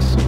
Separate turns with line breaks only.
Thanks.